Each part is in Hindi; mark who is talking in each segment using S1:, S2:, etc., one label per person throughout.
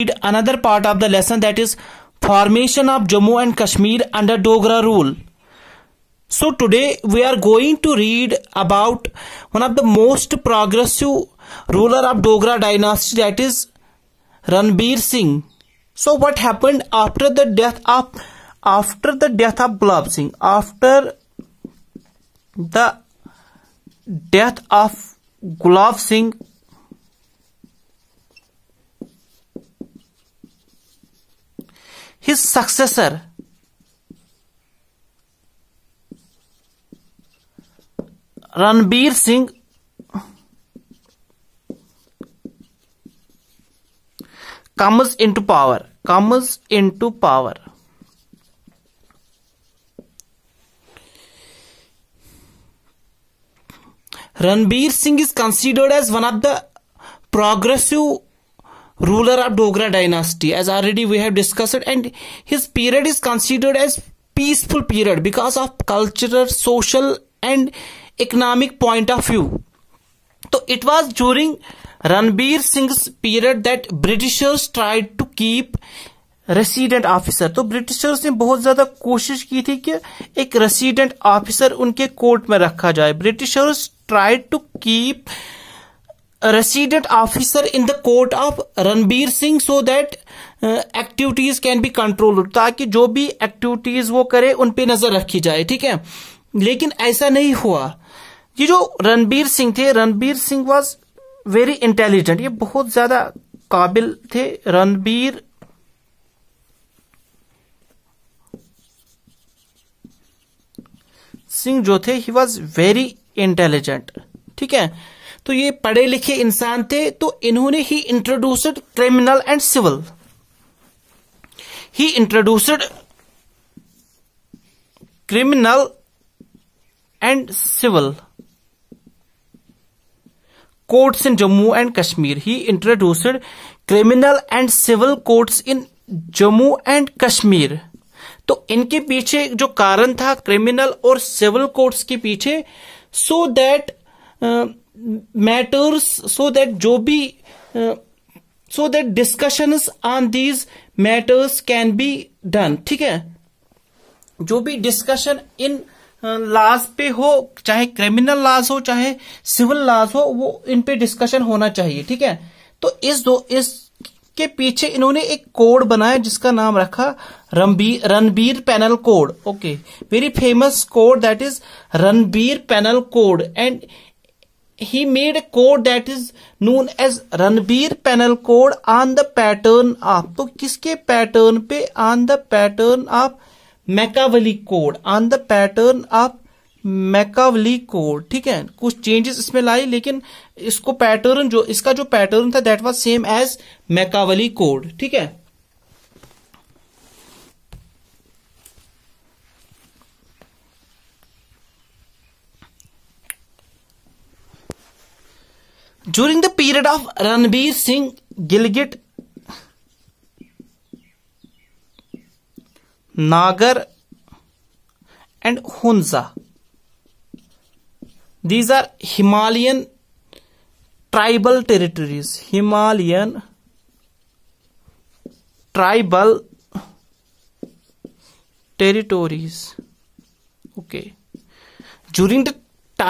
S1: read another part of the lesson that is formation of Jammu and Kashmir under Dogra rule. So today we are going to read about one of the most progressive ruler of Dogra dynasty that is Ranbir Singh. So what happened after the death of after the death of Gulab Singh after the death of Gulab Singh his successor Ranbir Singh comes into power comes into power Ranbir Singh is considered as one of the progressive ruler of Dogra dynasty as already we have discussed and his period is considered as peaceful period because of cultural, social and economic point of view. So it was during Ranbir Singh's period that Britishers tried to keep resident officer तो ब्रिटिशर्स ने बहुत ज्यादा कोशिश की थी कि एक रेसिडेंट ऑफिसर उनके कोर्ट में रखा जाए Britishers tried to keep resident officer in the court of Ranbir Singh so that activities can be control ताकि जो भी एक्टिविटीज वो करे उन पे नजर रखी जाए ठीक है लेकिन ऐसा नहीं हुआ ये जो रणबीर सिंह थे Ranbir Singh was very intelligent ये बहुत ज्यादा काबिल थे रणबीर सिंह जो थे ही वॉज वेरी इंटेलिजेंट ठीक है तो ये पढ़े लिखे इंसान थे तो इन्होंने he introduced criminal and civil he introduced criminal and civil courts in Jammu and Kashmir he introduced criminal and civil courts in Jammu and Kashmir तो इनके पीछे जो कारण था क्रिमिनल और सिविल कोर्ट्स के पीछे so that matters so that जो भी so that discussion on these matters can be done ठीक है जो भी डिस्कशन इन लॉज पे हो चाहे क्रिमिनल लॉज हो चाहे सिविल लॉज हो वो इन पे डिस्कशन होना चाहिए ठीक है तो इस दो इस के पीछे इन्होंने एक कोड बनाया जिसका नाम रखा Ranbir Ranbir penal code okay very famous code that is Ranbir penal code and he made a code that is known as Ranbir panel code on the pattern of तो किसके pattern पे on the pattern of Macaulay code on the pattern of Macaulay code ठीक है कुछ चेंजेस इसमें लाई लेकिन इसको पैटर्न जो इसका जो पैटर्न था that was same as Macaulay code ठीक है During the period of Ranbir Singh Gilgit Nagar and Hunza. These are Himalayan tribal territories. Himalayan tribal territories. Okay. During the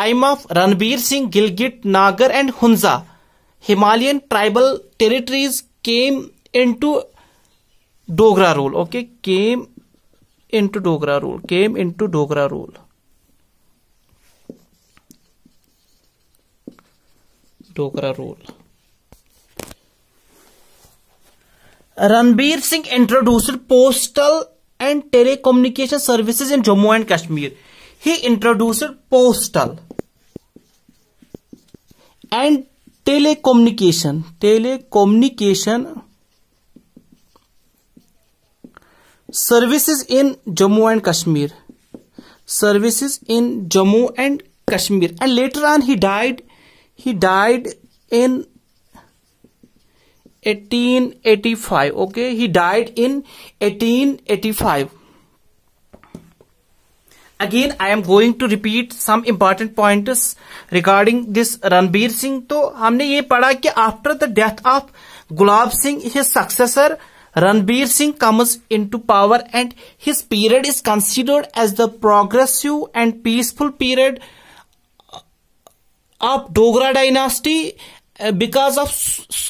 S1: I'm of Ranbir Singh, Gilgit, Nagar and Hunza. Himalayan tribal territories came into Dogra rule. Okay, came into Dogra rule. Came into Dogra rule. Dogra rule. Ranbir Singh introduced postal and telecommunication services in Jammu and Kashmir. He introduced postal and telecommunication. Telecommunication services in Jammu and Kashmir. Services in Jammu and Kashmir. And later on he died. He died in 1885. Okay, he died in 1885. Again I am going to repeat some important point regarding this Ranbir Singh तो हमने ये पढ़ा कि after the death of Gulab Singh his successor Ranbir Singh comes into power and his period is considered as the progressive and peaceful period of Dogra dynasty because of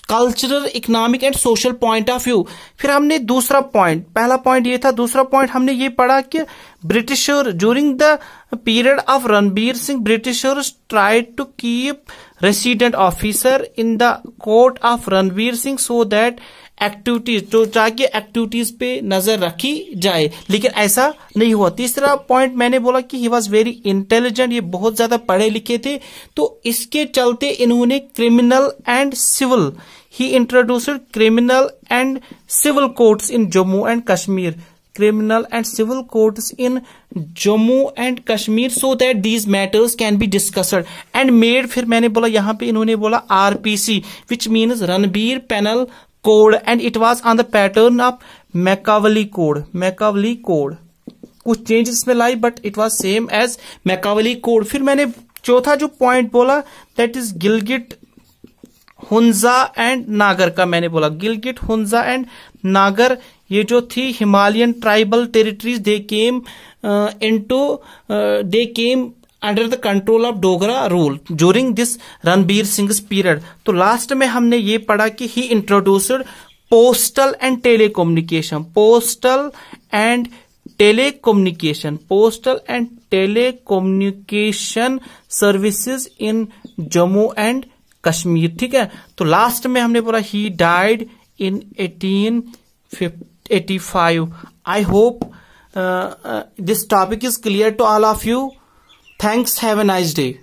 S1: cultural economic and social point of view फिर हमने दूसरा पॉइंट पहला पॉइंट ये था दूसरा पॉइंट हमने ये पढ़ा कि Britisher during the period of Ranbir Singh Britisher try to keep resident officer in the court of Ranbir Singh so that activities तो ताकि एक्टिविटीज पे नजर रखी जाए लेकिन ऐसा नहीं हुआ तीसरा पॉइंट मैंने बोला कि ही वॉज वेरी इंटेलिजेंट ये बहुत ज्यादा पढ़े लिखे थे तो इसके चलते इन्होंने criminal and civil he introduced criminal and civil courts in Jammu and Kashmir criminal and civil courts in Jammu and Kashmir so that these matters can be discussed and made फिर मैंने बोला यहां पे इन्होंने बोला RPC which means Ranbir penal code and it was on the pattern of Macaulay code Macaulay code कुछ चेंजेस में लाई but it was same as Macaulay code फिर मैंने चौथा जो पॉइंट बोला that is Gilgit Hunza and Nagar का मैंने बोला गिलगिट हुंजा एंड नागर ये जो थी Himalayan tribal territories they came into they came under the control of Dogra rule during this Ranbir Singh period तो लास्ट में हमने ये पढ़ा कि he introduced postal and telecommunication postal and telecommunication postal and telecommunication services in Jammu and Kashmir ठीक है तो लास्ट में हमने बोला he died in eighteen eighty five I hope this topic is clear to all of you Thanks, have a nice day.